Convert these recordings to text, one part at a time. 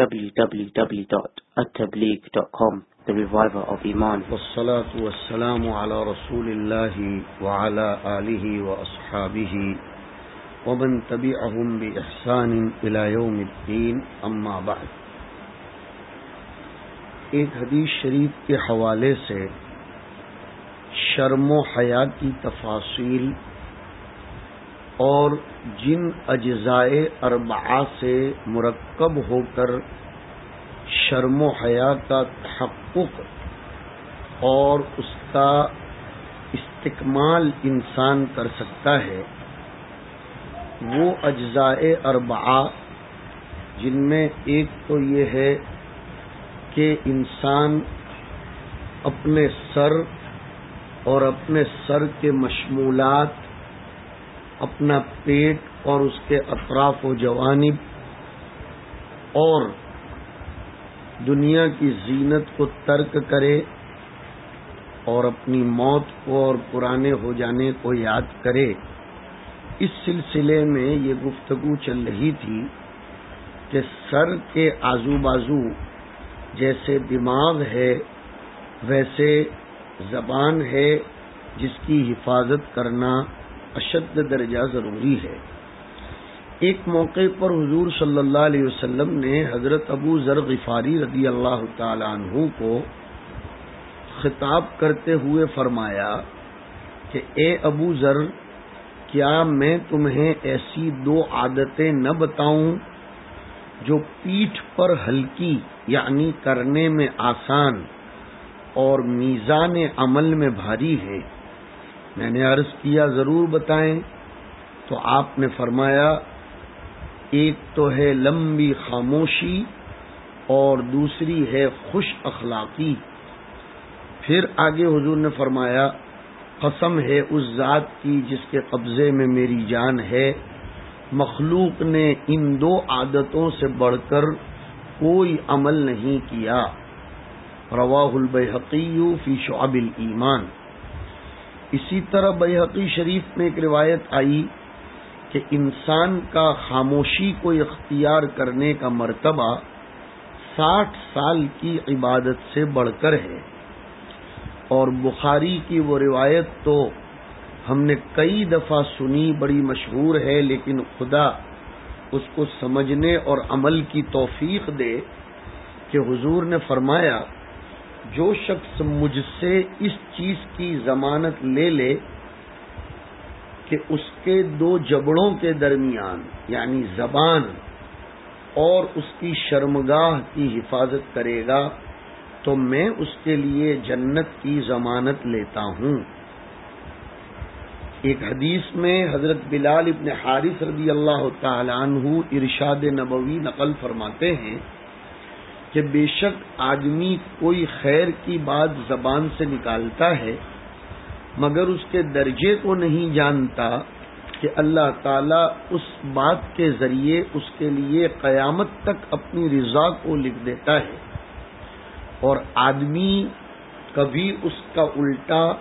www.attableek.com The Reviver of Iman. والصلاة والسلام على رسول الله وعلى آله وأصحابه ومن تبعهم بإحسان إلى يوم الدين. أما بعد، ایک حدیث شریف کے حوالے سے شرم و حیا کی تفاصیل اور جن اجزائے اربعہ سے مرکب ہو کر شرم و حیا کا تحقق اور اس کا استقمال انسان کر سکتا ہے، وہ اجزائے اربعہ، جن میں ایک تو یہ ہے کہ انسان اپنے سر اور اپنے سر کے مشمولات اپنا پیٹ اور اس کے اطراف و جوانب اور دنیا کی زینت کو ترک کرے اور اپنی موت کو اور پرانے ہو جانے کو یاد کرے۔ اس سلسلے میں یہ گفتگو چل رہی تھی کہ سر کے آزو بازو جیسے دماغ ہے، ویسے زبان ہے، جس کی حفاظت کرنا اشد درجہ ضروری ہے۔ ایک موقع پر حضور صلی اللہ علیہ وسلم نے حضرت ابو ذر غفاری رضی اللہ تعالی عنہ کو خطاب کرتے ہوئے فرمایا کہ اے ابو ذر، کیا میں تمہیں ایسی دو عادتیں نہ بتاؤں جو پیٹھ پر ہلکی یعنی کرنے میں آسان اور میزان عمل میں بھاری ہے میں نے عرض کیا، ضرور بتائیں۔ تو آپ نے فرمایا، ایک تو ہے لمبی خاموشی اور دوسری ہے خوش اخلاقی۔ پھر آگے حضور نے فرمایا، قسم ہے اس ذات کی جس کے قبضے میں میری جان ہے۔ مخلوق نے ان دو عادتوں سے بڑھ کر کوئی عمل نہیں کیا۔ رواہ البحقی فی شعب الایمان۔ اسی طرح بحقی شریف میں ایک روایت آئی کہ انسان کا خاموشی کو اختیار کرنے کا مرتبہ ساٹھ سال کی عبادت سے بڑھ کر ہے۔ اور بخاری کی وہ روایت تو ہم نے کئی دفعہ سنی، بڑی مشہور ہے، لیکن خدا اس کو سمجھنے اور عمل کی توفیق دے کہ حضور نے فرمایا جو شخص مجھ سے اس چیز کی ضمانت لے لے کہ اس کے دو جبڑوں کے درمیان یعنی زبان اور اس کی شرمگاہ کی حفاظت کرے گا، تو میں اس کے لیے جنت کی ضمانت لیتا ہوں۔ ایک حدیث میں حضرت بلال ابن حارث رضی اللہ تعالی عنہ ارشاد نبوی نقل فرماتے ہیں کہ بے شک آدمی کوئی خیر کی بات زبان سے نکالتا ہے، مگر اس کے درجے کو نہیں جانتا کہ اللہ تعالی اس بات کے ذریعے اس کے لیے قیامت تک اپنی رضا کو لکھ دیتا ہے۔ اور آدمی کبھی اس کا الٹا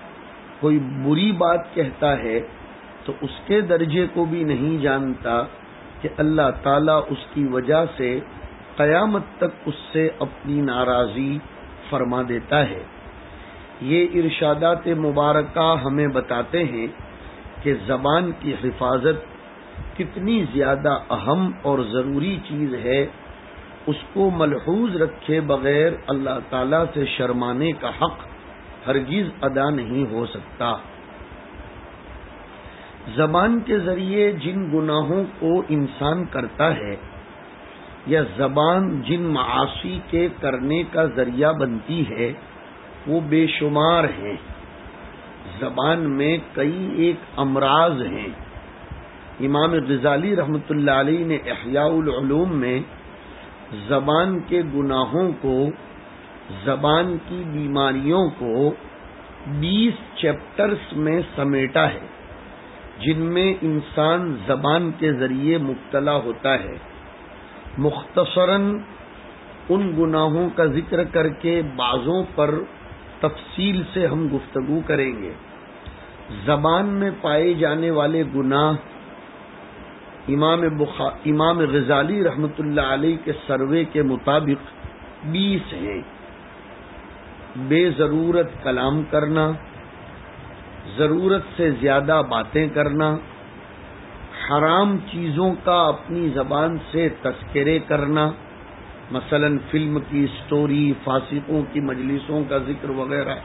کوئی بری بات کہتا ہے تو اس کے درجے کو بھی نہیں جانتا کہ اللہ تعالیٰ اس کی وجہ سے قیامت تک اس سے اپنی ناراضی فرما دیتا ہے۔ یہ ارشادات مبارکہ ہمیں بتاتے ہیں کہ زبان کی حفاظت کتنی زیادہ اہم اور ضروری چیز ہے۔ اس کو ملحوظ رکھے بغیر اللہ تعالی سے شرمانے کا حق ہرگز ادا نہیں ہو سکتا۔ زبان کے ذریعے جن گناہوں کو انسان کرتا ہے یا زبان جن معاشی کے کرنے کا ذریعہ بنتی ہے، وہ بے شمار ہیں۔ زبان میں کئی ایک امراض ہیں۔ امام غزالی رحمت اللہ علیہ نے احیاء العلوم میں زبان کے گناہوں کو، زبان کی بیماریوں کو بیس چیپٹرز میں سمیٹا ہے، جن میں انسان زبان کے ذریعے مبتلا ہوتا ہے۔ مختصراً ان گناہوں کا ذکر کر کے بازوں پر تفصیل سے ہم گفتگو کریں گے۔ زبان میں پائے جانے والے گناہ، امام بخا، امام غزالی رحمت اللہ علیہ کے سروے کے مطابق بیس ہیں۔ بے ضرورت کلام کرنا، ضرورت سے زیادہ باتیں کرنا حرام چیزوں کا اپنی زبان سے تذکرے کرنا، مثلا فلم کی سٹوری فاسقوں کی مجلسوں کا ذکر وغیرہ،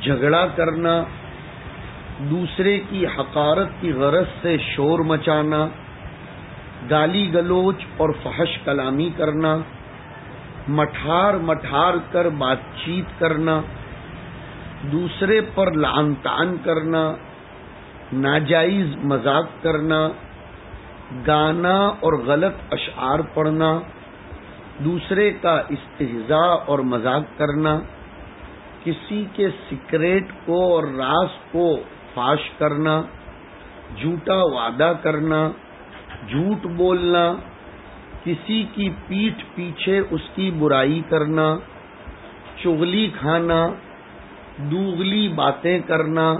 جھگڑا کرنا، دوسرے کی حقارت کی غرض سے شور مچانا، گالی گلوچ اور فحش کلامی کرنا، مٹھار مٹھار کر بات چیت کرنا، دوسرے پر لان تان کرنا ناجائز مذاق کرنا، گانا اور غلط اشعار پڑھنا، دوسرے کا استحضاء اور مذاق کرنا، کسی کے سیکریٹ کو اور راز کو فاش کرنا، جھوٹا وعدہ کرنا، جھوٹ بولنا، کسی کی پیٹھ پیچھے اس کی برائی کرنا، چغلی کھانا، دوغلی باتیں کرنا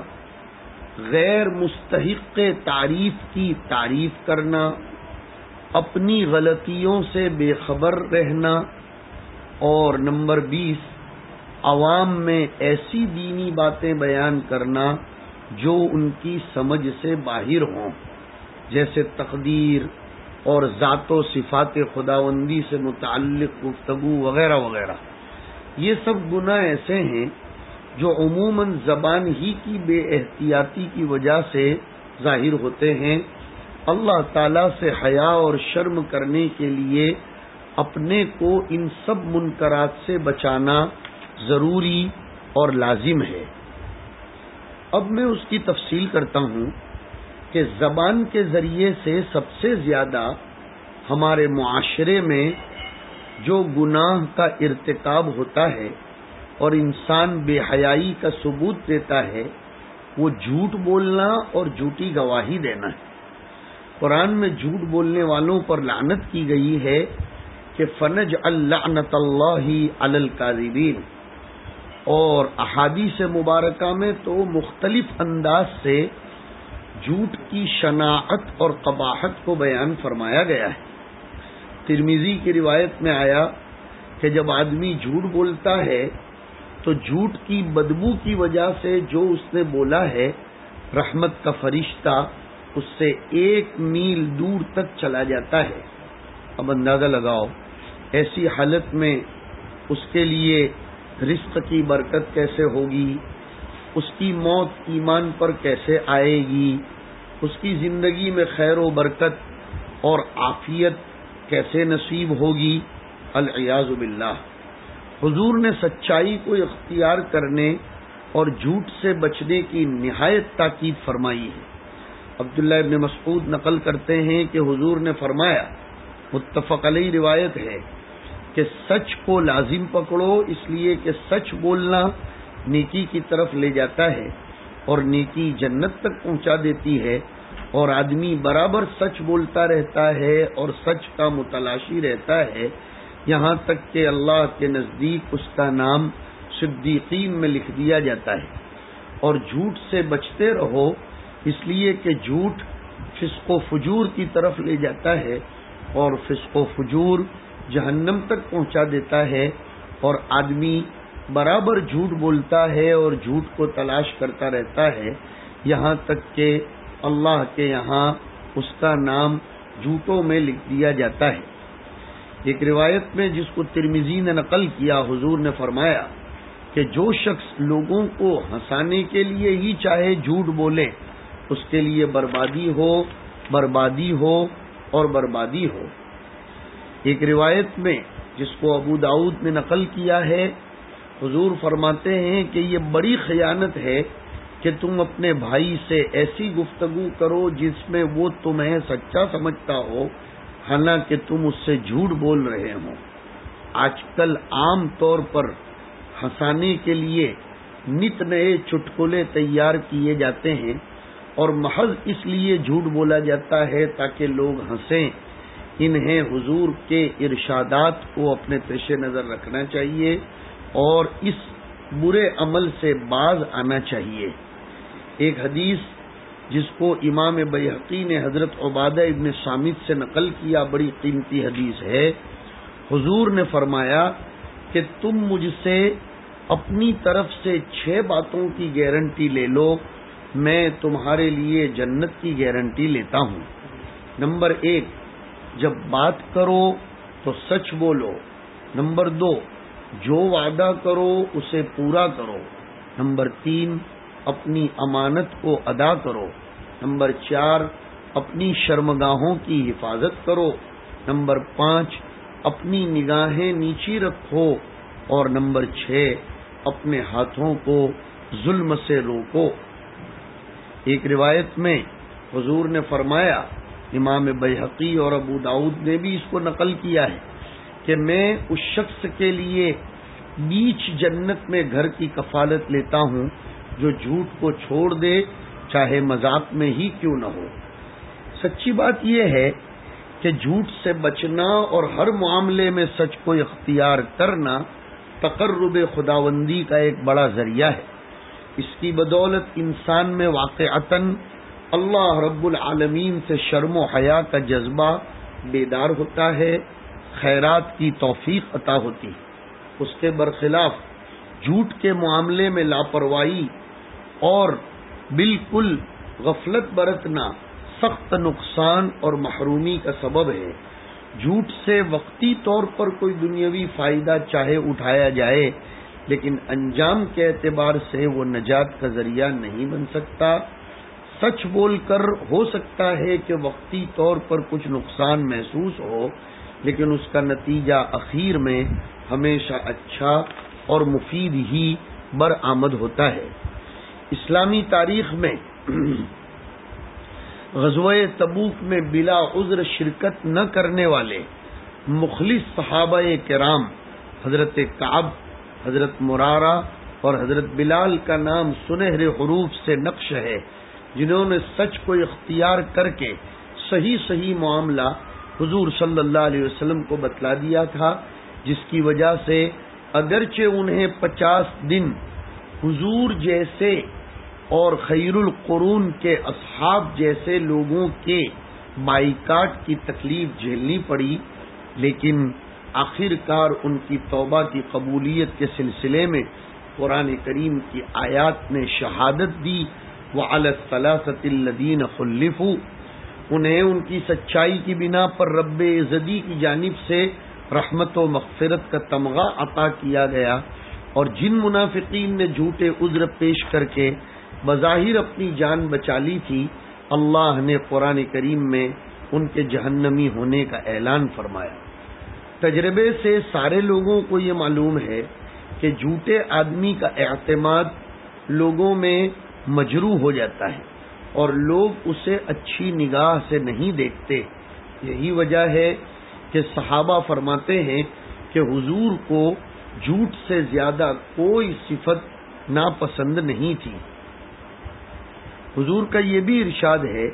غیر مستحق تعریف کی تعریف کرنا، اپنی غلطیوں سے بے خبر رہنا، اور نمبر بیس، عوام میں ایسی دینی باتیں بیان کرنا جو ان کی سمجھ سے باہر ہوں، جیسے تقدیر اور ذات و صفات خداوندی سے متعلق گفتگو وغیرہ وغیرہ۔ یہ سب گناہ ایسے ہیں جو عموماً زبان ہی کی بے احتیاطی کی وجہ سے ظاہر ہوتے ہیں، اللہ تعالی سے حیا اور شرم کرنے کے لیے اپنے کو ان سب منکرات سے بچانا ضروری اور لازم ہے۔ اب میں اس کی تفصیل کرتا ہوں کہ زبان کے ذریعے سے سب سے زیادہ ہمارے معاشرے میں جو گناہ کا ارتکاب ہوتا ہے اور انسان بے حیائی کا ثبوت دیتا ہے، وہ جھوٹ بولنا اور جھوٹی گواہی دینا ہے۔ قرآن میں جھوٹ بولنے والوں پر لعنت کی گئی ہے کہ فنج اللہ اللہ الکاذبین۔ اور احادیث مبارکہ میں تو مختلف انداز سے جھوٹ کی شناعت اور قباحت کو بیان فرمایا گیا ہے۔ ترمیزی کی روایت میں آیا کہ جب آدمی جھوٹ بولتا ہے تو جھوٹ کی بدبو کی وجہ سے جو اس نے بولا ہے، رحمت کا فرشتہ، اس سے ایک میل دور تک چلا جاتا ہے۔ اب اندازہ لگاؤ، ایسی حالت میں اس کے لیے رزق کی برکت کیسے ہوگی؟ اس کی موت ایمان پر کیسے آئے گی؟ اس کی زندگی میں خیر و برکت اور عافیت کیسے نصیب ہوگی؟ الیاز باللہ۔ حضور نے سچائی کو اختیار کرنے اور جھوٹ سے بچنے کی نہایت تاکید فرمائی ہے۔ عبداللہ ابن مسعود نقل کرتے ہیں کہ حضور نے فرمایا، متفق علیہ روایت ہے کہ سچ کو لازم پکڑو، اس لیے کہ سچ بولنا نیکی کی طرف لے جاتا ہے اور نیکی جنت تک پہنچا دیتی ہے اور آدمی برابر سچ بولتا رہتا ہے اور سچ کا متلاشی رہتا ہے۔ یہاں تک کہ اللہ کے نزدیک اس کا نام صدیقین میں لکھ دیا جاتا ہے۔ اور جھوٹ سے بچتے رہو، اس لیے کہ جھوٹ فسق و فجور کی طرف لے جاتا ہے اور فسق و فجور جہنم تک پہنچا دیتا ہے۔ اور آدمی برابر جھوٹ بولتا ہے اور جھوٹ کو تلاش کرتا رہتا ہے۔ یہاں تک کہ اللہ کے یہاں اس کا نام جھوٹوں میں لکھ دیا جاتا ہے۔ ایک روایت میں جس کو ترمیزی نے نقل کیا، حضور نے فرمایا کہ جو شخص لوگوں کو ہنسانے کے لیے ہی چاہے جھوٹ بولے، اس کے لیے بربادی ہو بربادی ہو اور بربادی ہو۔ ایک روایت میں جس کو ابو داود نے نقل کیا ہے، حضور فرماتے ہیں کہ یہ بڑی خیانت ہے کہ تم اپنے بھائی سے ایسی گفتگو کرو جس میں وہ تمہیں سچا سمجھتا ہو حالانکہ تم اس سے جھوٹ بول رہے ہو۔ آج کل عام طور پر ہنسانے کے لیے نت نئے چٹکلے تیار کیے جاتے ہیں اور محض اس لیے جھوٹ بولا جاتا ہے تاکہ لوگ ہنسیں۔ انہیں حضور کے ارشادات کو اپنے پیش نظر رکھنا چاہیے اور اس برے عمل سے باز آنا چاہیے۔ ایک حدیث جس کو امام بیحقی نے حضرت عبادہ ابن سامد سے نقل کیا، بڑی قیمتی حدیث ہے۔ حضور نے فرمایا کہ تم مجھ سے اپنی طرف سے چھ باتوں کی گارنٹی لے لو، میں تمہارے لیے جنت کی گارنٹی لیتا ہوں۔ نمبر ایک، جب بات کرو تو سچ بولو۔ نمبر دو، جو وعدہ کرو اسے پورا کرو۔ نمبر تین، اپنی امانت کو ادا کرو۔ نمبر چار، اپنی شرمگاہوں کی حفاظت کرو۔ نمبر پانچ، اپنی نگاہیں نیچی رکھو۔ اور نمبر چھ، اپنے ہاتھوں کو ظلم سے روکو۔ ایک روایت میں حضور نے فرمایا، امام بحقی اور ابو داود نے بھی اس کو نقل کیا ہے کہ میں اس شخص کے لیے بیچ جنت میں گھر کی کفالت لیتا ہوں جو جھوٹ کو چھوڑ دے چاہے مذاق میں ہی کیوں نہ ہو۔ سچی بات یہ ہے کہ جھوٹ سے بچنا اور ہر معاملے میں سچ کو اختیار کرنا تقرب خداوندی کا ایک بڑا ذریعہ ہے۔ اس کی بدولت انسان میں واقع اللہ رب العالمین سے شرم و حیا کا جذبہ بیدار ہوتا ہے، خیرات کی توفیق عطا ہوتی اس کے برخلاف جھوٹ کے معاملے میں لاپرواہی اور بالکل غفلت برتنا، سخت نقصان اور محرومی کا سبب ہے۔ جھوٹ سے وقتی طور پر کوئی دنیاوی فائدہ چاہے اٹھایا جائے، لیکن انجام کے اعتبار سے وہ نجات کا ذریعہ نہیں بن سکتا۔ سچ بول کر ہو سکتا ہے کہ وقتی طور پر کچھ نقصان محسوس ہو، لیکن اس کا نتیجہ اخیر میں ہمیشہ اچھا اور مفید ہی برآمد ہوتا ہے۔ اسلامی تاریخ میں غزوہ تبوک میں بلا عذر شرکت نہ کرنے والے مخلص صحابہ کرام، حضرت کعب، حضرت مرارہ اور حضرت بلال کا نام سنہرے حروف سے نقش ہے، جنہوں نے سچ کو اختیار کر کے صحیح صحیح معاملہ حضور صلی اللہ علیہ وسلم کو بتلا دیا تھا، جس کی وجہ سے اگرچہ انہیں پچاس دن حضور جیسے اور خیر القرون کے اصحاب جیسے لوگوں کے بائیکاٹ کی تکلیف جھیلنی پڑی، لیکن آخر کار ان کی توبہ کی قبولیت کے سلسلے میں قرآن کریم کی آیات نے شہادت دی وہ الصلاثت الدین خلف انہیں ان کی سچائی کی بنا پر رب زدی کی جانب سے رحمت و مغفرت کا تمغہ عطا کیا گیا، اور جن منافقین نے جھوٹے عذر پیش کر کے بظاہر اپنی جان بچا لی تھی، اللہ نے قرآن کریم میں ان کے جہنمی ہونے کا اعلان فرمایا۔ تجربے سے سارے لوگوں کو یہ معلوم ہے کہ جھوٹے آدمی کا اعتماد لوگوں میں مجرو ہو جاتا ہے اور لوگ اسے اچھی نگاہ سے نہیں دیکھتے۔ یہی وجہ ہے کہ صحابہ فرماتے ہیں کہ حضور کو جھوٹ سے زیادہ کوئی صفت ناپسند نہیں تھی۔ حضور کا یہ بھی ارشاد ہے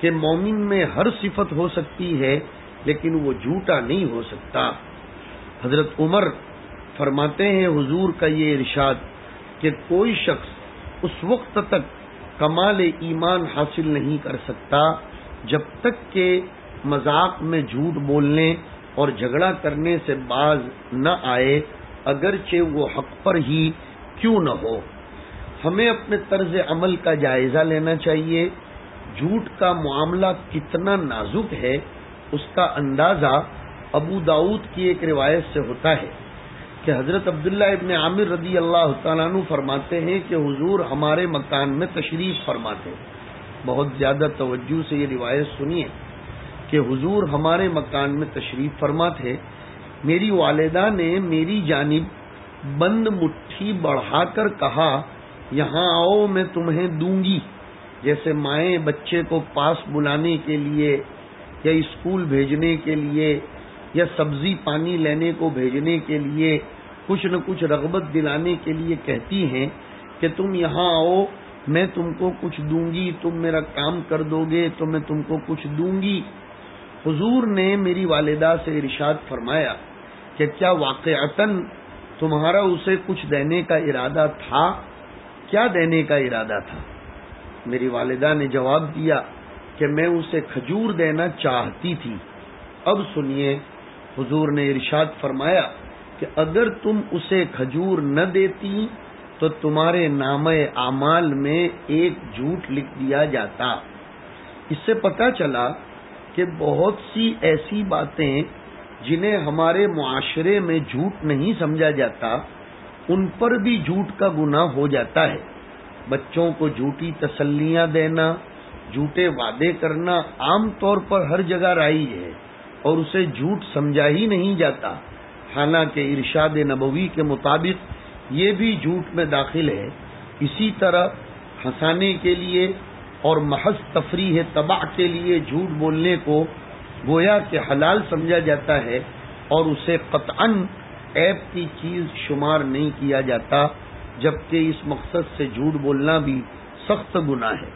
کہ مومن میں ہر صفت ہو سکتی ہے، لیکن وہ جھوٹا نہیں ہو سکتا۔ حضرت عمر فرماتے ہیں، حضور کا یہ ارشاد کہ کوئی شخص اس وقت تک کمال ایمان حاصل نہیں کر سکتا جب تک کہ مذاق میں جھوٹ بولنے اور جھگڑا کرنے سے باز نہ آئے، اگرچہ وہ حق پر ہی کیوں نہ ہو۔ ہمیں اپنے طرز عمل کا جائزہ لینا چاہیے۔ جھوٹ کا معاملہ کتنا نازک ہے، اس کا اندازہ ابو داود کی ایک روایت سے ہوتا ہے کہ حضرت عبداللہ ابن عامر رضی اللہ تعالیٰ عنہ فرماتے ہیں کہ حضور ہمارے مکان میں تشریف فرماتے ہیں۔ بہت زیادہ توجہ سے یہ روایت سنیے کہ حضور ہمارے مکان میں تشریف فرما تھے میری والدہ نے میری جانب بند مٹھی بڑھا کر کہا یہاں آؤ، میں تمہیں دوں گی۔ جیسے مائیں بچے کو پاس بلانے کے لیے یا اسکول بھیجنے کے لیے یا سبزی پانی لینے کو بھیجنے کے لیے کچھ نہ کچھ رغبت دلانے کے لیے کہتی ہیں کہ تم یہاں آؤ، میں تم کو کچھ دوں گی، تم میرا کام کر دو گے، تو میں تم کو کچھ دوں گی۔ حضور نے میری والدہ سے ارشاد فرمایا کہ کیا واقع تمہارا اسے کچھ دینے کا ارادہ تھا؟ کیا دینے کا ارادہ تھا؟ میری والدہ نے جواب دیا کہ میں اسے کھجور دینا چاہتی تھی۔ اب سنیے، حضور نے ارشاد فرمایا کہ اگر تم اسے کھجور نہ دیتی تو تمہارے نام اعمال میں ایک جھوٹ لکھ دیا جاتا۔ اس سے پتا چلا کہ بہت سی ایسی باتیں جنہیں ہمارے معاشرے میں جھوٹ نہیں سمجھا جاتا ان پر بھی جھوٹ کا گنا ہو جاتا ہے۔ بچوں کو جھوٹی تسلیاں دینا، جھوٹے وعدے کرنا عام طور پر ہر جگہ رائی ہے اور اسے جھوٹ سمجھا ہی نہیں جاتا۔ حالانکہ ارشاد نبوی کے مطابق یہ بھی جھوٹ میں داخل ہے۔ اسی طرح ہنسانے کے لیے اور محض تفریح تباہ کے لیے جھوٹ بولنے کو گویا کہ حلال سمجھا جاتا ہے اور اسے قطعا ایپ کی چیز شمار نہیں کیا جاتا، جبکہ اس مقصد سے جھوٹ بولنا بھی سخت گنا ہے۔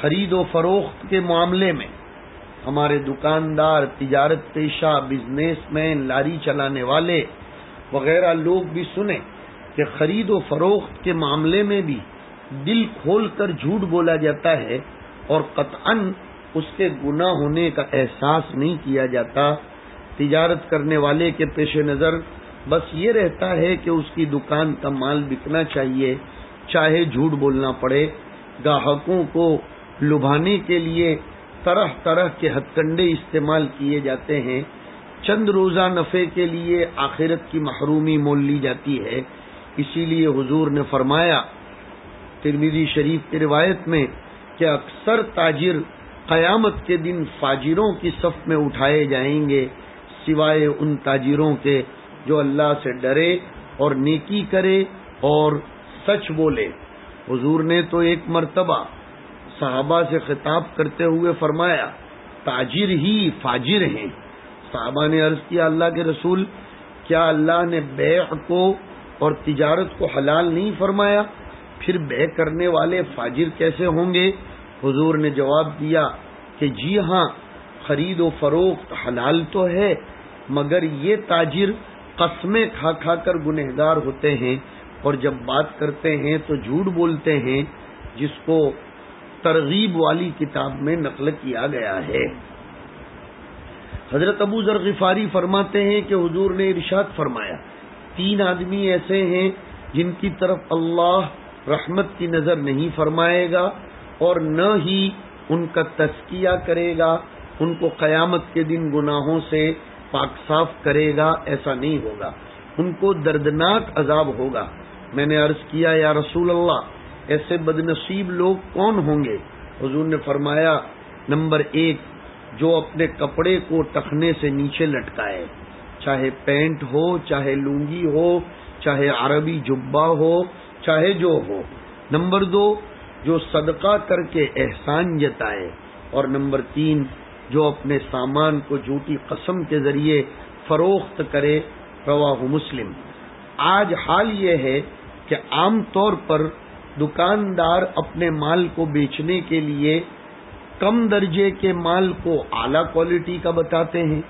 خرید و فروخت کے معاملے میں ہمارے دکاندار، تجارت پیشہ، بزنس مین، لاری چلانے والے وغیرہ لوگ بھی سنیں کہ خرید و فروخت کے معاملے میں بھی دل کھول کر جھوٹ بولا جاتا ہے اور قطعا اس کے گنا ہونے کا احساس نہیں کیا جاتا۔ تجارت کرنے والے کے پیش نظر بس یہ رہتا ہے کہ اس کی دکان کا مال بکنا چاہیے، چاہے جھوٹ بولنا پڑے۔ گاہکوں کو لبھانے کے لیے طرح طرح کے ہتھ کنڈے استعمال کیے جاتے ہیں۔ چند روزہ نفے کے لیے آخرت کی محرومی مول لی جاتی ہے۔ اسی لیے حضور نے فرمایا ترمیدی شریف کی روایت میں کہ اکثر تاجر قیامت کے دن فاجروں کی صف میں اٹھائے جائیں گے، سوائے ان تاجروں کے جو اللہ سے ڈرے اور نیکی کرے اور سچ بولے۔ حضور نے تو ایک مرتبہ صحابہ سے خطاب کرتے ہوئے فرمایا، تاجر ہی فاجر ہیں۔ صحابہ نے عرض کیا، اللہ کے رسول، کیا اللہ نے بیع کو اور تجارت کو حلال نہیں فرمایا؟ پھر بے کرنے والے فاجر کیسے ہوں گے؟ حضور نے جواب دیا کہ جی ہاں خرید و فروخت حلال تو ہے، مگر یہ تاجر قسمیں کھا کھا کر گنہگار ہوتے ہیں اور جب بات کرتے ہیں تو جھوٹ بولتے ہیں، جس کو ترغیب والی کتاب میں نقل کیا گیا ہے۔ حضرت ابو ذر غفاری فرماتے ہیں کہ حضور نے ارشاد فرمایا، تین آدمی ایسے ہیں جن کی طرف اللہ رحمت کی نظر نہیں فرمائے گا اور نہ ہی ان کا تسکیہ کرے گا، ان کو قیامت کے دن گناہوں سے پاک صاف کرے گا، ایسا نہیں ہوگا۔ ان کو دردناک عذاب ہوگا۔ میں نے عرض کیا، یا رسول اللہ، ایسے بد نصیب لوگ کون ہوں گے؟ حضور نے فرمایا، نمبر ایک، جو اپنے کپڑے کو ٹخنے سے نیچے لٹکائے۔ چاہے پینٹ ہو، چاہے لونگی ہو، چاہے عربی جبا ہو، چاہے جو ہو۔ نمبر دو، جو صدقہ کر کے احسان جتائے۔ اور نمبر تین جو اپنے سامان کو جھوٹی قسم کے ذریعے فروخت کرے، رواہ مسلم۔ آج حال یہ ہے کہ عام طور پر دکاندار اپنے مال کو بیچنے کے لیے کم درجے کے مال کو اعلی کوالٹی کا بتاتے ہیں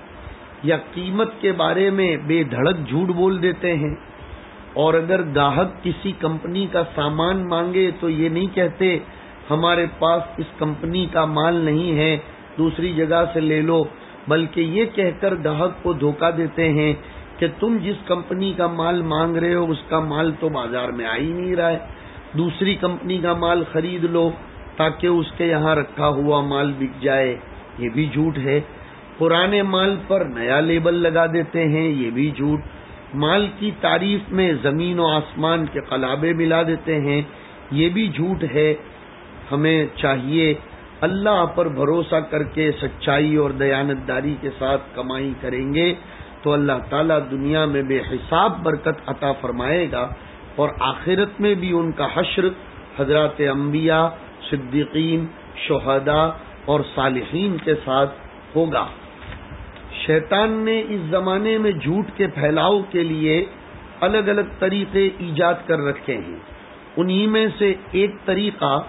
یا قیمت کے بارے میں بے دھڑک جھوٹ بول دیتے ہیں۔ اور اگر گاہک کسی کمپنی کا سامان مانگے تو یہ نہیں کہتے، ہمارے پاس اس کمپنی کا مال نہیں ہے دوسری جگہ سے لے لو۔ بلکہ یہ کہہ کر گاہک کو دھوکہ دیتے ہیں کہ تم جس کمپنی کا مال مانگ رہے ہو، اس کا مال تو بازار میں آ ہی نہیں رہا ہے۔ دوسری کمپنی کا مال خرید لو تاکہ اس کے یہاں رکھا ہوا مال بک جائے۔ یہ بھی جھوٹ ہے۔ پرانے مال پر نیا لیبل لگا دیتے ہیں، یہ بھی جھوٹ۔ مال کی تعریف میں زمین و آسمان کے قلابے ملا دیتے ہیں۔ یہ بھی جھوٹ ہے۔ ہمیں چاہیے اللہ پر بھروسہ کر کے سچائی اور دیانتداری کے ساتھ کمائی کریں گے، تو اللہ تعالیٰ دنیا میں بے حساب برکت عطا فرمائے گا اور آخرت میں بھی ان کا حشر حضرات انبیاء، صدیقین، شہداء اور صالحین کے ساتھ ہوگا۔ شیطان نے اس زمانے میں جھوٹ کے پھیلاؤ کے لیے الگ الگ طریقے ایجاد کر رکھے ہیں۔ انہی میں سے ایک طریقہ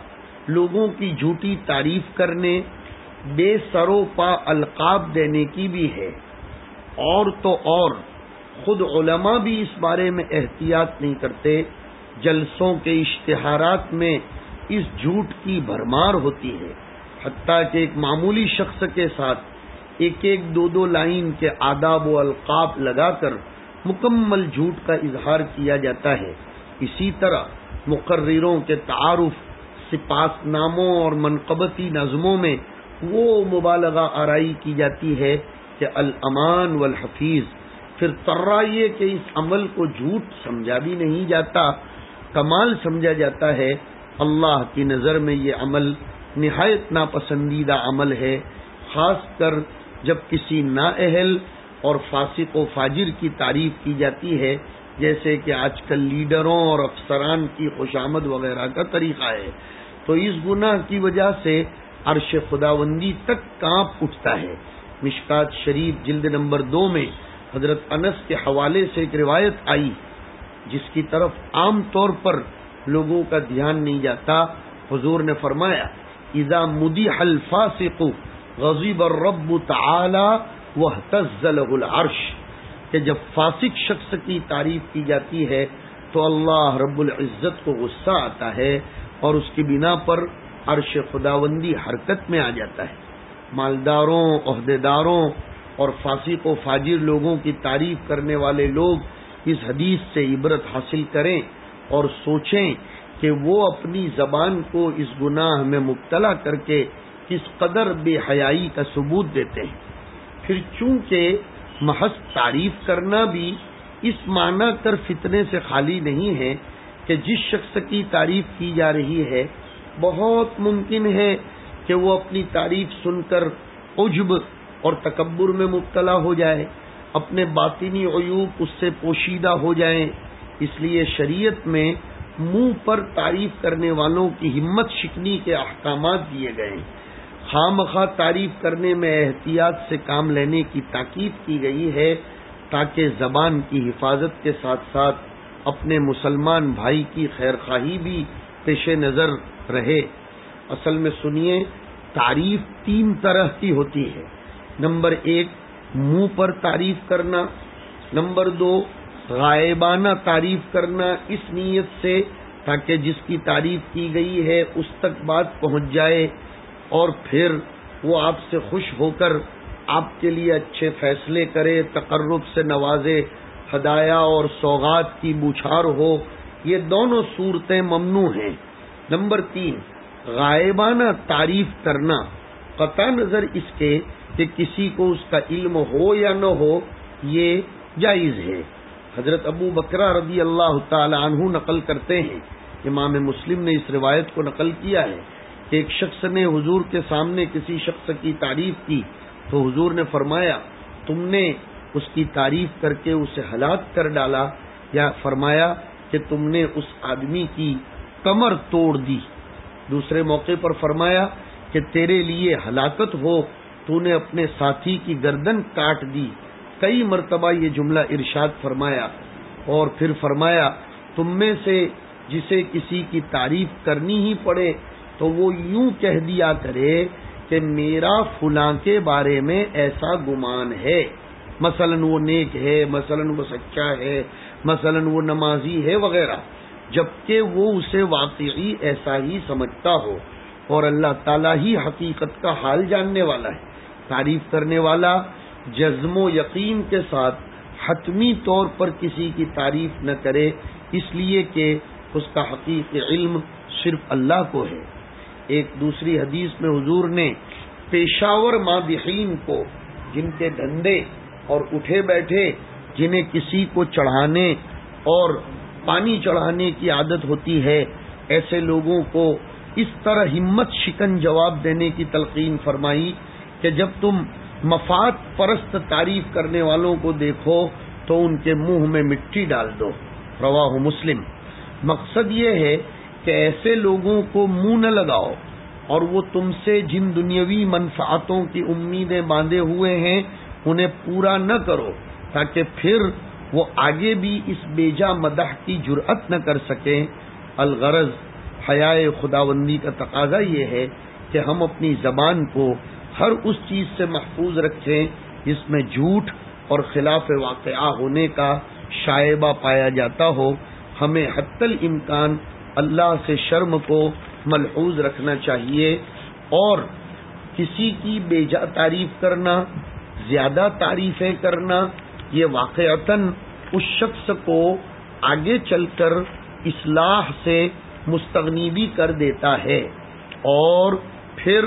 لوگوں کی جھوٹی تعریف کرنے، بے سرو پا القاب دینے کی بھی ہے۔ اور تو اور، خود علماء بھی اس بارے میں احتیاط نہیں کرتے۔ جلسوں کے اشتہارات میں اس جھوٹ کی بھرمار ہوتی ہے۔ حتیٰ کہ ایک معمولی شخص کے ساتھ ایک ایک دو دو لائن کے آداب و القاب لگا کر مکمل جھوٹ کا اظہار کیا جاتا ہے۔ اسی طرح مقرروں کے تعارف سپاس ناموں اور منقبتی نظموں میں وہ مبالغہ آرائی کی جاتی ہے کہ الامان والحفیظ، پھر ترا یہ کہ اس عمل کو جھوٹ سمجھا بھی نہیں جاتا، کمال سمجھا جاتا ہے۔ اللہ کی نظر میں یہ عمل نہایت ناپسندیدہ عمل ہے، خاص کر جب کسی نااہل اور فاسق و فاجر کی تعریف کی جاتی ہے، جیسے کہ آج کل لیڈروں اور افسران کی خوشامد وغیرہ کا طریقہ ہے۔ تو اس گناہ کی وجہ سے عرش خداوندی تک کانپ اٹھتا ہے۔ مشکات شریف جلد نمبر دو میں حضرت انس کے حوالے سے ایک روایت آئی، جس کی طرف عام طور پر لوگوں کا دھیان نہیں جاتا۔ حضور نے فرمایا، اذا مدی حلفا سے غزیب رب تعلی وہ العرش کہ جب فاسق شخص کی تعریف کی جاتی ہے تو اللہ رب العزت کو غصہ آتا ہے۔ اور اس کی بنا پر عرش خداوندی حرکت میں آ جاتا ہے۔ مالداروں، عہدیداروں اور فاسق و فاجر لوگوں کی تعریف کرنے والے لوگ اس حدیث سے عبرت حاصل کریں اور سوچیں کہ وہ اپنی زبان کو اس گناہ میں مبتلا کر کے کس قدر بے حیائی کا ثبوت دیتے ہیں۔ پھر چونکہ محض تعریف کرنا بھی اس معنی کر فتنے سے خالی نہیں ہے کہ جس شخص کی تعریف کی جا رہی ہے، بہت ممکن ہے کہ وہ اپنی تعریف سن کر عجب اور تکبر میں مبتلا ہو جائے، اپنے باطنی عیوب اس سے پوشیدہ ہو جائیں اس لیے شریعت میں منہ پر تعریف کرنے والوں کی ہمت شکنی کے احکامات دیے گئے۔ خام خواہ تعریف کرنے میں احتیاط سے کام لینے کی تاکید کی گئی ہے تاکہ زبان کی حفاظت کے ساتھ ساتھ اپنے مسلمان بھائی کی خیر خواہی بھی پیش نظر رہے۔ اصل میں سنیے، تعریف تین طرح کی ہوتی ہے۔ نمبر ایک، منہ پر تعریف کرنا۔ نمبر دو، غائبانہ تعریف کرنا اس نیت سے تاکہ جس کی تعریف کی گئی ہے اس تک بات پہنچ جائے۔ اور پھر وہ آپ سے خوش ہو کر آپ کے لیے اچھے فیصلے کرے، تقرب سے نوازے۔ ہدایا اور سوغات کی بوچھار ہو، یہ دونوں صورتیں ممنوع ہیں۔ نمبر تین، غائبانہ تعریف کرنا۔ قطع نظر اس کے کہ کسی کو اس کا علم ہو یا نہ ہو، یہ جائز ہے۔ حضرت ابو بکرا رضی اللہ تعالی عنہ نقل کرتے ہیں۔ امام مسلم نے اس روایت کو نقل کیا ہے کہ ایک شخص نے حضور کے سامنے کسی شخص کی تعریف کی تو حضور نے فرمایا، تم نے اس کی تعریف کر کے اسے ہلاک کر ڈالا یا فرمایا کہ تم نے اس آدمی کی کمر توڑ دی۔ دوسرے موقع پر فرمایا کہ تیرے لیے ہلاکت ہو، تو نے اپنے ساتھی کی گردن کاٹ دی۔ کئی مرتبہ یہ جملہ ارشاد فرمایا اور پھر فرمایا، تم میں سے جسے کسی کی تعریف کرنی ہی پڑے تو وہ یوں کہہ دیا کرے کہ میرا فلاں کے بارے میں ایسا گمان ہے۔ مثلا وہ نیک ہے، مثلا وہ سچا ہے، مثلا وہ نمازی ہے وغیرہ، جبکہ وہ اسے واقعی ایسا ہی سمجھتا ہو۔ اور اللہ تعالیٰ ہی حقیقت کا حال جاننے والا ہے، تعریف کرنے والا، جزم و یقین کے ساتھ حتمی طور پر کسی کی تعریف نہ کرے، اس لیے کہ اس کا حقیق علم صرف اللہ کو ہے۔ ایک دوسری حدیث میں حضور نے پیشاور مادحین کو، جن کے دھندے اور اٹھے بیٹھے جنہیں کسی کو چڑھانے اور پانی چڑھانے کی عادت ہوتی ہے، ایسے لوگوں کو اس طرح ہمت شکن جواب دینے کی تلقین فرمائی کہ جب تم مفاد پرست تعریف کرنے والوں کو دیکھو تو ان کے منہ میں مٹی ڈال دو۔ رواہ مسلم۔ مقصد یہ ہے کہ ایسے لوگوں کو منہ نہ لگاؤ اور وہ تم سے جن دنیاوی منفعتوں کی امیدیں باندھے ہوئے ہیں انہیں پورا نہ کرو تاکہ پھر وہ آگے بھی اس بیجا مدح کی جرأت نہ کر سکیں۔ الغرض حیا خداوندی کا تقاضا یہ ہے کہ ہم اپنی زبان کو ہر اس چیز سے محفوظ رکھیں جس میں جھوٹ اور خلاف واقعہ ہونے کا شائبہ پایا جاتا ہو۔ ہمیں حت الامکان اللہ سے شرم کو ملحوظ رکھنا چاہیے اور کسی کی بے جا تعریف کرنا زیادہ تعریفیں کرنا، یہ واقعتاً اس شخص کو آگے چل کر اصلاح سے مستغنی بھی کر دیتا ہے۔ اور پھر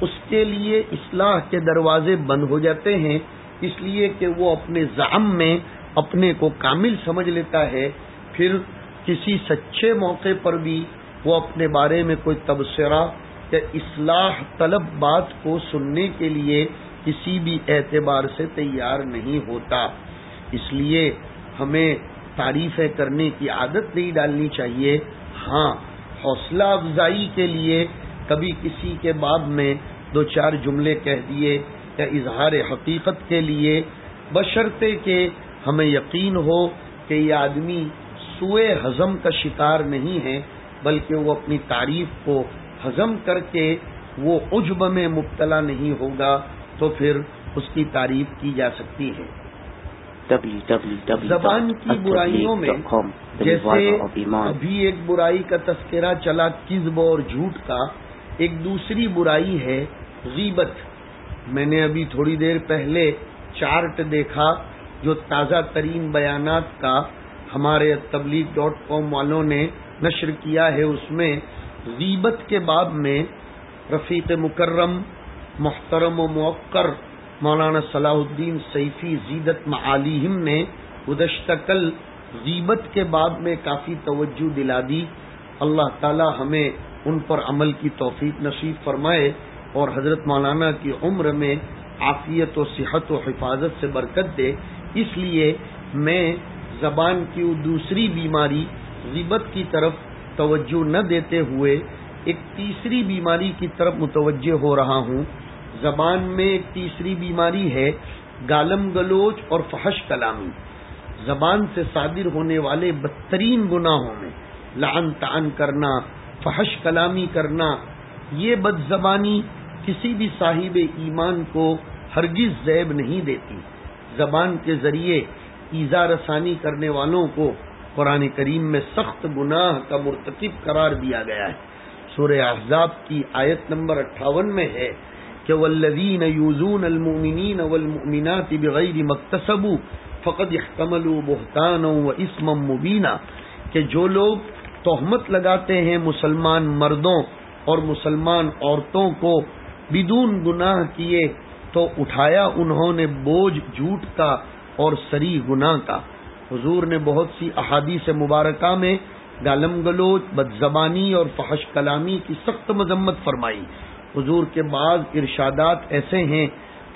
اس کے لیے اصلاح کے دروازے بند ہو جاتے ہیں، اس لیے کہ وہ اپنے زعم میں اپنے کو کامل سمجھ لیتا ہے۔ پھر کسی سچے موقع پر بھی وہ اپنے بارے میں کوئی تبصرہ یا اصلاح طلب بات کو سننے کے لیے کسی بھی اعتبار سے تیار نہیں ہوتا۔ اس لیے ہمیں تعریفیں کرنے کی عادت نہیں ڈالنی چاہیے۔ ہاں حوصلہ افزائی کے لیے کبھی کسی کے بعد میں دو چار جملے کہہ دیے یا اظہار حقیقت کے لیے، بشرطے کہ ہمیں یقین ہو کہ یہ آدمی سوئے ہضم کا شکار نہیں ہے، بلکہ وہ اپنی تعریف کو ہضم کر کے وہ عجب میں مبتلا نہیں ہوگا۔ تو پھر اس کی تعریف کی جا سکتی ہے۔ زبان کی برائیوں میں جیسے ابھی ایک برائی کا تذکرہ چلا کزب اور جھوٹ کا ایک دوسری برائی ہے غیبت۔ میں نے ابھی تھوڑی دیر پہلے چارٹ دیکھا جو تازہ ترین بیانات کا ہمارے تبلیغ ڈاٹ کام والوں نے نشر کیا ہے۔ اس میں غیبت کے باب میں رفیق مکرم محترم و موقر مولانا صلاح الدین سیفی زیدت معالیم نے گزشتہ کل غیبت کے باب میں کافی توجہ دلا دی۔ اللہ تعالی ہمیں ان پر عمل کی توفیق نصیب فرمائے اور حضرت مولانا کی عمر میں عافیت و صحت و حفاظت سے برکت دے۔ اس لیے میں زبان کی دوسری بیماری غیبت کی طرف توجہ نہ دیتے ہوئے ایک تیسری بیماری کی طرف متوجہ ہو رہا ہوں۔ زبان میں ایک تیسری بیماری ہے گالم گلوچ اور فحش کلامی۔ زبان سے صادر ہونے والے بدترین گناہوں میں لعن تعن کرنا، فحش کلامی کرنا، یہ بد زبانی کسی بھی صاحب ایمان کو ہرگز زیب نہیں دیتی۔ زبان کے ذریعے ایزا رسانی کرنے والوں کو قرآن کریم میں سخت گناہ کا مرتکب قرار دیا گیا ہے۔ سورہ احزاب کی آیت نمبر اٹھاون میں ہے کہ والذین یوزون المؤمنین والمؤمنات بغیر مکتسبوا فقد احتملوا بہتانا و اسما مبینا کہ جو لوگ تہمت لگاتے ہیں مسلمان مردوں اور مسلمان عورتوں کو بدون گناہ کیے تو اٹھایا انہوں نے بوجھ جھوٹ کا اور سری گناہ کا۔ حضور نے بہت سی احادیث مبارکہ میں گالم گلوچ بد زبانی اور فحش کلامی کی سخت مذمت فرمائی۔ حضور کے بعض ارشادات ایسے ہیں۔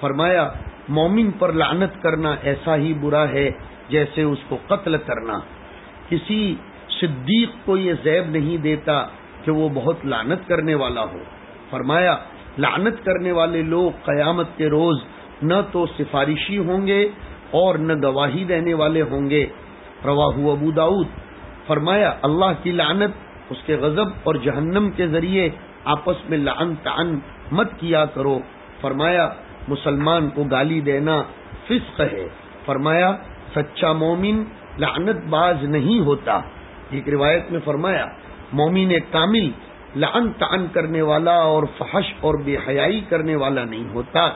فرمایا، مومن پر لعنت کرنا ایسا ہی برا ہے جیسے اس کو قتل کرنا۔ کسی صدیق کو یہ زیب نہیں دیتا کہ وہ بہت لعنت کرنے والا ہو۔ فرمایا، لعنت کرنے والے لوگ قیامت کے روز نہ تو سفارشی ہوں گے اور نہ گواہی دینے والے ہوں گے۔ رواہ ابو داود فرمایا، اللہ کی لعنت اس کے غضب اور جہنم کے ذریعے آپس میں لعن تعن مت کیا کرو۔ فرمایا، مسلمان کو گالی دینا فسق ہے۔ فرمایا، سچا مومن لعنت باز نہیں ہوتا۔ ایک روایت میں فرمایا، مومن کامل لعن تعن کرنے والا اور فحش اور بے حیائی کرنے والا نہیں ہوتا۔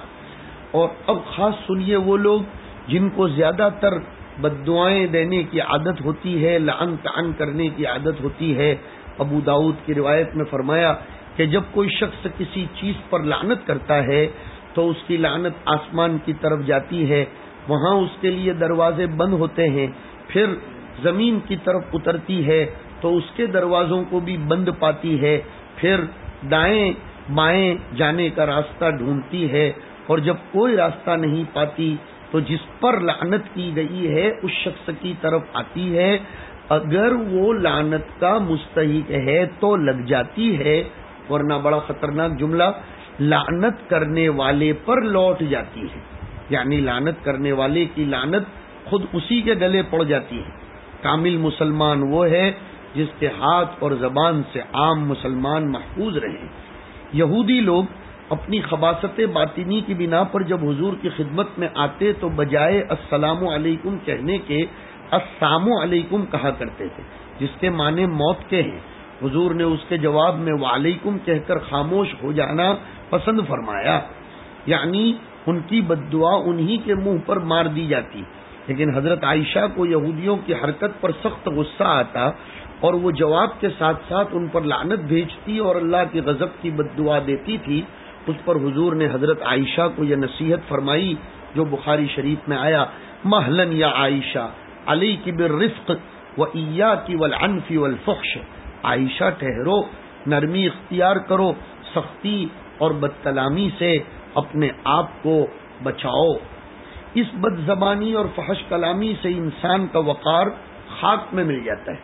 اور اب خاص سنیے وہ لوگ جن کو زیادہ تر بد دعائیں دینے کی عادت ہوتی ہے، لعن تعن کرنے کی عادت ہوتی ہے۔ ابو داود کی روایت میں فرمایا کہ جب کوئی شخص کسی چیز پر لعنت کرتا ہے تو اس کی لعنت آسمان کی طرف جاتی ہے، وہاں اس کے لیے دروازے بند ہوتے ہیں، پھر زمین کی طرف اترتی ہے تو اس کے دروازوں کو بھی بند پاتی ہے، پھر دائیں بائیں جانے کا راستہ ڈھونڈتی ہے اور جب کوئی راستہ نہیں پاتی تو جس پر لعنت کی گئی ہے، اس شخص کی طرف آتی ہے۔ اگر وہ لعنت کا مستحق ہے تو لگ جاتی ہے ورنہ بڑا خطرناک جملہ، لعنت کرنے والے پر لوٹ جاتی ہے۔ یعنی لعنت کرنے والے کی لعنت خود اسی کے گلے پڑ جاتی ہے۔ کامل مسلمان وہ ہے جس کے ہاتھ اور زبان سے عام مسلمان محفوظ رہیں یہودی لوگ اپنی خباست باطنی کی بنا پر جب حضور کی خدمت میں آتے تو بجائے السلام علیکم کہنے کے السلام علیکم کہا کرتے تھے، جس کے معنی موت کے ہیں۔ حضور نے اس کے جواب میں وعلیکم کہہ کر خاموش ہو جانا پسند فرمایا۔ یعنی ان کی بد دعا انہی کے منہ پر مار دی جاتی۔ لیکن حضرت عائشہ کو یہودیوں کی حرکت پر سخت غصہ آتا اور وہ جواب کے ساتھ ساتھ ان پر لعنت بھیجتی اور اللہ کی غضب کی بد دعا دیتی تھی، اس پر حضور نے حضرت عائشہ کو یہ نصیحت فرمائی، جو بخاری شریف میں آیا محلن یا عائشہ علی کی بر رفق و عیا کی ولعنفی والفحش۔ عائشہ ٹھہرو، نرمی اختیار کرو، سختی اور بد کلامی سے اپنے آپ کو بچاؤ۔ اس بد زبانی اور فحش کلامی سے انسان کا وقار خاک میں مل جاتا ہے۔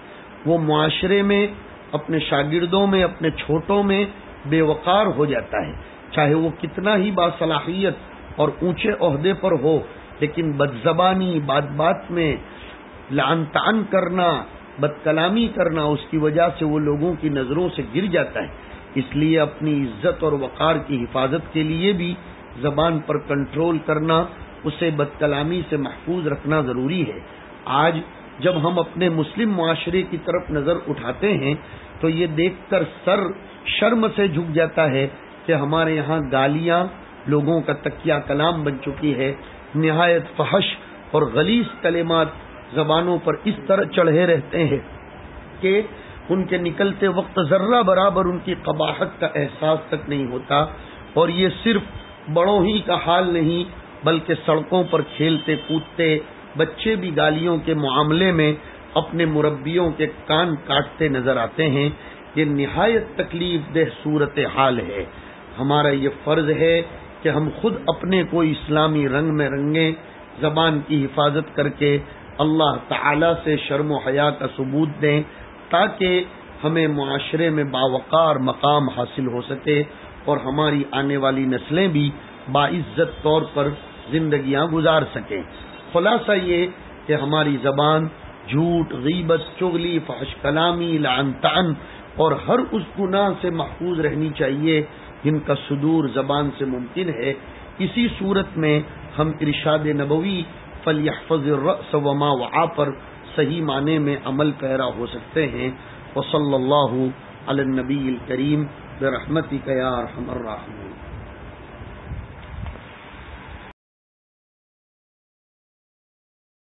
وہ معاشرے میں، اپنے شاگردوں میں، اپنے چھوٹوں میں بے وقار ہو جاتا ہے۔ چاہے وہ کتنا ہی باصلاحیت اور اونچے عہدے پر ہو، لیکن بد زبانی بات بات میں لان تان کرنا بد کلامی کرنا اس کی وجہ سے وہ لوگوں کی نظروں سے گر جاتا ہے۔ اس لیے اپنی عزت اور وقار کی حفاظت کے لیے بھی زبان پر کنٹرول کرنا، اسے بد کلامی سے محفوظ رکھنا ضروری ہے۔ آج جب ہم اپنے مسلم معاشرے کی طرف نظر اٹھاتے ہیں، تو یہ دیکھ کر سر شرم سے جھک جاتا ہے کہ ہمارے یہاں گالیاں لوگوں کا تکیہ کلام بن چکی ہے۔ نہایت فحش اور غلیظ کلمات زبانوں پر اس طرح چڑھے رہتے ہیں کہ ان کے نکلتے وقت ذرہ برابر ان کی قباحت کا احساس تک نہیں ہوتا اور یہ صرف بڑوں ہی کا حال نہیں، بلکہ سڑکوں پر کھیلتے، کودتے، بچے بھی گالیوں کے معاملے میں اپنے مربیوں کے کان کاٹتے نظر آتے ہیں۔ یہ نہایت تکلیف دہ صورت حال ہے۔ ہمارا یہ فرض ہے کہ ہم خود اپنے کو اسلامی رنگ میں رنگیں، زبان کی حفاظت کر کے اللہ تعالی سے شرم و حیا کا ثبوت دیں تاکہ ہمیں معاشرے میں باوقار مقام حاصل ہو سکے اور ہماری آنے والی نسلیں بھی باعزت طور پر زندگیاں گزار سکیں۔ خلاصہ یہ کہ ہماری زبان جھوٹ، غیبت چگلی فحش کلامی لعن تعن اور ہر اس گناہ سے محفوظ رہنی چاہیے، جن کا صدور زبان سے ممکن ہے۔ اسی صورت میں ہم ارشاد نبوی فلیحفظ الرأس وما وعا پر صحیح معنی میں عمل پیرا ہو سکتے ہیں۔ وصلی اللہ علی النبی الکریم برحمتی کا یا الرحمن